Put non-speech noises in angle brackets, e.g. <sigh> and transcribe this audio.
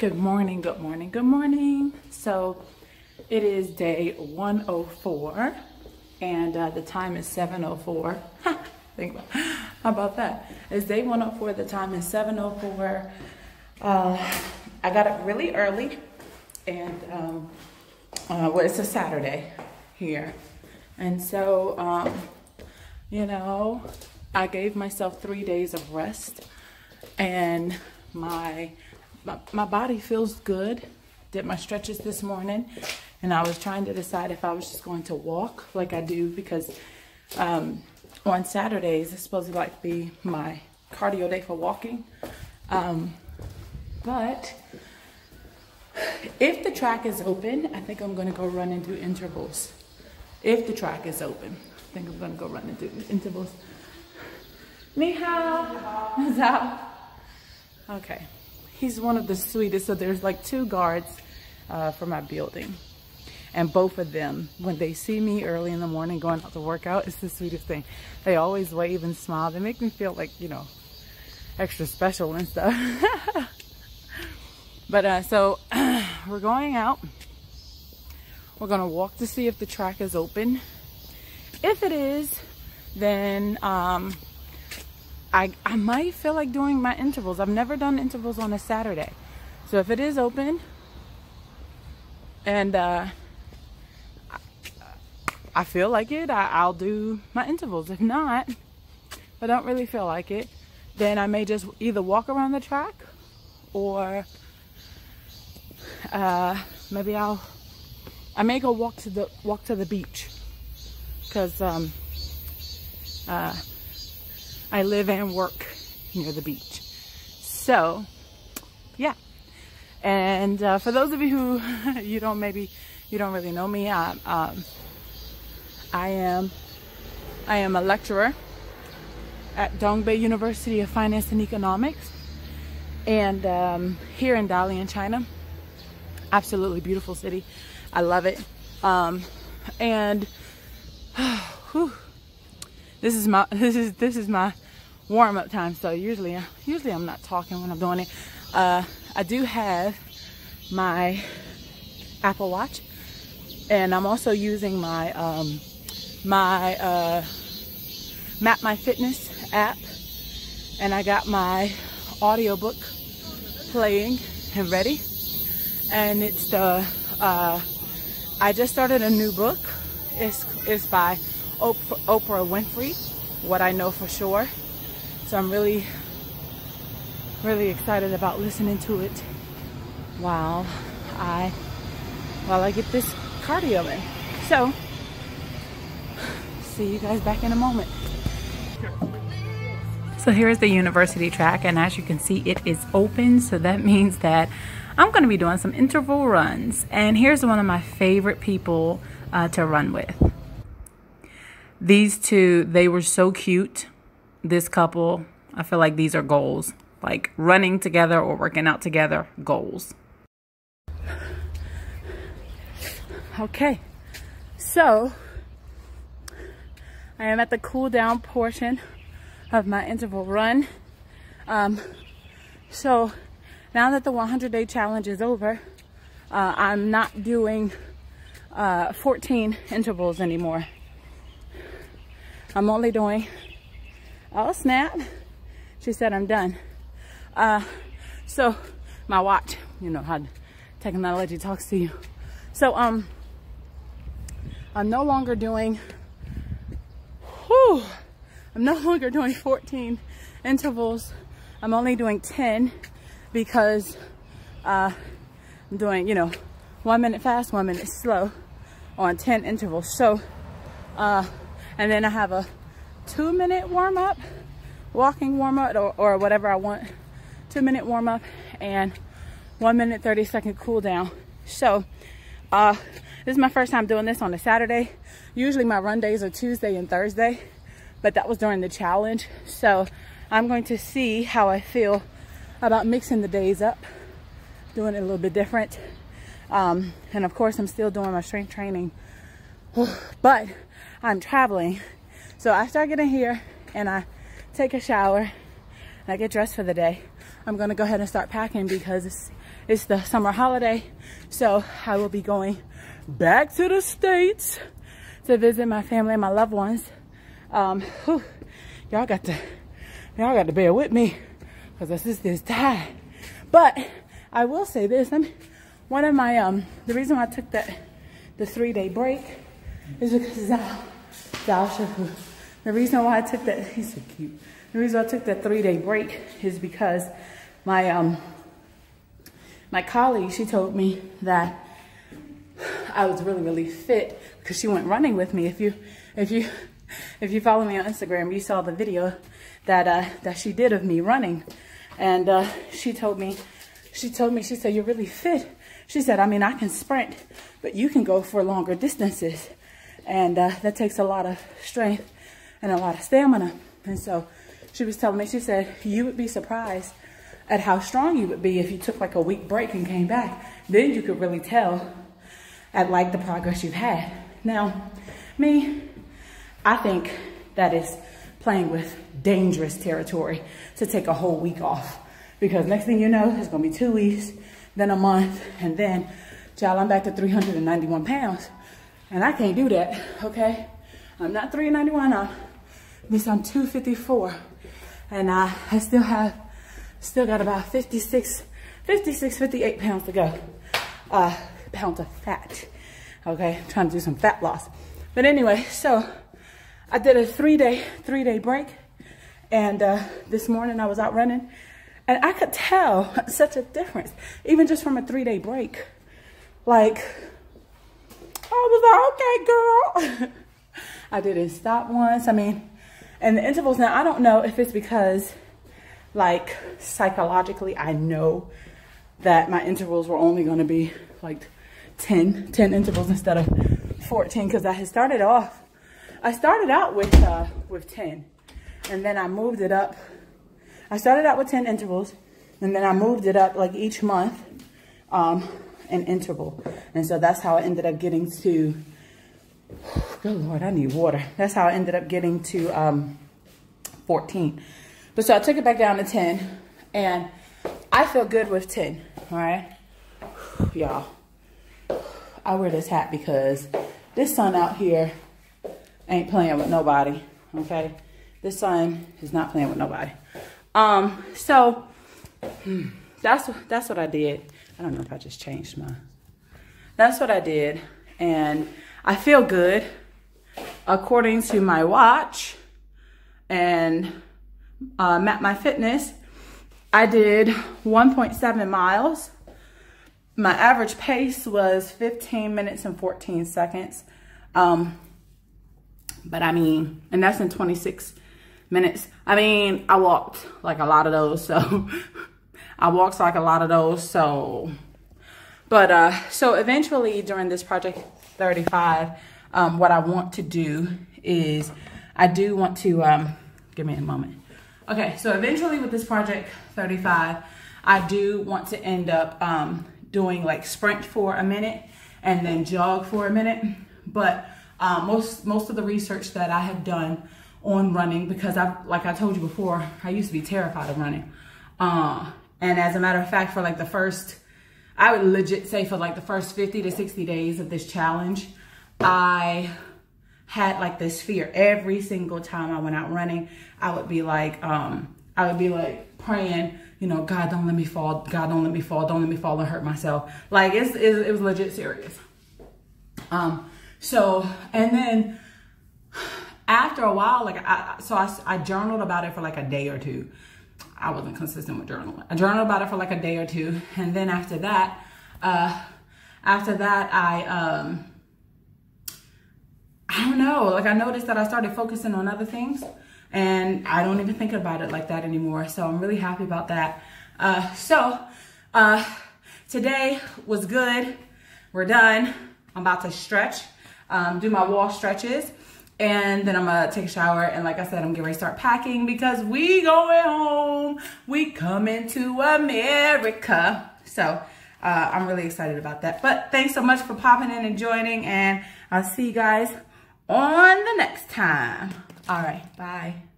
Good morning, good morning, good morning. So it is day 104 and uh, the time is 7.04. Think about, how about that? It's day 104, the time is 7.04. Uh, I got up really early and um, uh, well, it's a Saturday here. And so, um, you know, I gave myself three days of rest and my, my, my body feels good. Did my stretches this morning and I was trying to decide if I was just going to walk like I do because um, on Saturdays it's supposed to like be my cardio day for walking. Um, but if the track is open, I think I'm gonna go run do intervals. If the track is open, I think I'm gonna go run and do intervals. Ni hao. Okay. He's one of the sweetest. So there's like two guards uh, for my building. And both of them, when they see me early in the morning going out to work out, it's the sweetest thing. They always wave and smile. They make me feel like, you know, extra special and stuff. <laughs> but uh, so <clears throat> we're going out. We're gonna walk to see if the track is open. If it is, then um, I, I might feel like doing my intervals. I've never done intervals on a Saturday. So if it is open and uh, I feel like it, I, will do my intervals. If not, if I don't really feel like it, then I may just either walk around the track or uh, maybe I'll, I may go walk to the, walk to the beach because um, uh, I live and work near the beach. So, yeah. And uh, for those of you who <laughs> you don't maybe you don't really know me, I, um, I am I am a lecturer at Dongbei University of Finance and Economics, and um, here in Dalian, China. Absolutely beautiful city. I love it. Um, and <sighs> whew, this is my <laughs> this is this is my warm up time. So usually usually I'm not talking when I'm doing it. Uh, I do have my Apple Watch, and I'm also using my um, my uh, Map My Fitness app, and I got my audiobook playing and ready. And it's the uh, I just started a new book. It's it's by Oprah Winfrey, What I Know for Sure. So I'm really, really excited about listening to it while I, while I get this cardio in. So, see you guys back in a moment. So here's the university track and as you can see it is open so that means that I'm going to be doing some interval runs and here's one of my favorite people uh, to run with. These two, they were so cute. This couple, I feel like these are goals. Like running together or working out together, goals. Okay, so I am at the cool down portion of my interval run. Um, so now that the 100 day challenge is over, uh, I'm not doing uh, 14 intervals anymore. I'm only doing, oh snap. She said I'm done. Uh, so my watch, you know how technology talks to you. So um, I'm no longer doing, whew, I'm no <laughs> longer doing 14 intervals. I'm only doing 10 because uh, I'm doing, you know, one minute fast, one minute slow on 10 intervals. So uh, and then I have a two minute warm up, walking warm up or, or whatever I want. Two minute warm up and one minute, 30 second cool down. So uh, this is my first time doing this on a Saturday. Usually my run days are Tuesday and Thursday, but that was during the challenge. So I'm going to see how I feel about mixing the days up, doing it a little bit different. Um, and of course, I'm still doing my strength training. <sighs> but I'm traveling. So I start getting here and I take a shower and I get dressed for the day. I'm gonna go ahead and start packing because it's, it's the summer holiday. So I will be going back to the States to visit my family and my loved ones. Um, y'all got to, y'all got to bear with me because this is this time. But I will say this, I'm, one of my, um, the reason why I took that, the three day break is because Zal, Zal the reason why I took that, <laughs> he's so cute. The reason I took that three day break is because my, um, my colleague, she told me that I was really, really fit because she went running with me. If you, if you, <laughs> if you follow me on Instagram, you saw the video that, uh, that she did of me running. And, uh, she told me, she told me, she said, you're really fit. She said, I mean, I can sprint, but you can go for longer distances. And, uh, that takes a lot of strength and a lot of stamina. And so she was telling me, she said, you would be surprised at how strong you would be if you took like a week break and came back. Then you could really tell at like the progress you've had. Now, me, I think that is playing with dangerous territory to take a whole week off. Because next thing you know, it's gonna be two weeks, then a month, and then, child, I'm back to 391 pounds. And I can't do that, okay? I'm not 391, I'm, this I'm 254. And I, I still have, still got about 56, 56, 58 pounds to go. Uh, pounds of fat. Okay, I'm trying to do some fat loss. But anyway, so I did a three day, three day break. And uh, this morning I was out running and I could tell <laughs> such a difference, even just from a three day break. Like, I was like, okay, girl. <laughs> I didn't stop once. I mean, and the intervals now, I don't know if it's because like psychologically, I know that my intervals were only going to be like 10, 10 intervals instead of 14 because I had started off, I started out with, uh, with 10 and then I moved it up. I started out with 10 intervals and then I moved it up like each month, um, an interval. And so that's how I ended up getting to, good Lord, I need water. That's how I ended up getting to, um, 14. But so I took it back down to 10 and I feel good with 10, all right? Y'all, I wear this hat because this sun out here ain't playing with nobody, okay? This sun is not playing with nobody. Um, so hmm, that's that's what I did. I don't know if I just changed my. That's what I did, and I feel good. According to my watch and uh, Map My Fitness, I did 1.7 miles my average pace was 15 minutes and 14 seconds. Um, but I mean, and that's in 26 minutes. I mean, I walked like a lot of those, so <laughs> I walked like a lot of those, so. But uh, so eventually during this project 35, um, what I want to do is I do want to, um, give me a moment. Okay, so eventually with this project 35, I do want to end up um, doing like sprint for a minute and then jog for a minute. But um, most most of the research that I have done on running, because I like I told you before, I used to be terrified of running. Uh, and as a matter of fact, for like the first, I would legit say for like the first 50 to 60 days of this challenge, I had like this fear every single time I went out running. I would be like, um, I would be like praying, you know, God, don't let me fall. God, don't let me fall. Don't let me fall and hurt myself. Like it's, it, it was legit serious. Um, so, and then after a while, like I, so I, I journaled about it for like a day or two. I wasn't consistent with journaling. I journaled about it for like a day or two. And then after that, uh, after that, I, um, I don't know, like I noticed that I started focusing on other things and I don't even think about it like that anymore. So I'm really happy about that. Uh, so uh, today was good. We're done. I'm about to stretch, um, do my wall stretches, and then I'm gonna take a shower. And like I said, I'm getting ready to start packing because we going home. We coming to America. So uh, I'm really excited about that. But thanks so much for popping in and joining, and I'll see you guys on the next time. All right, bye.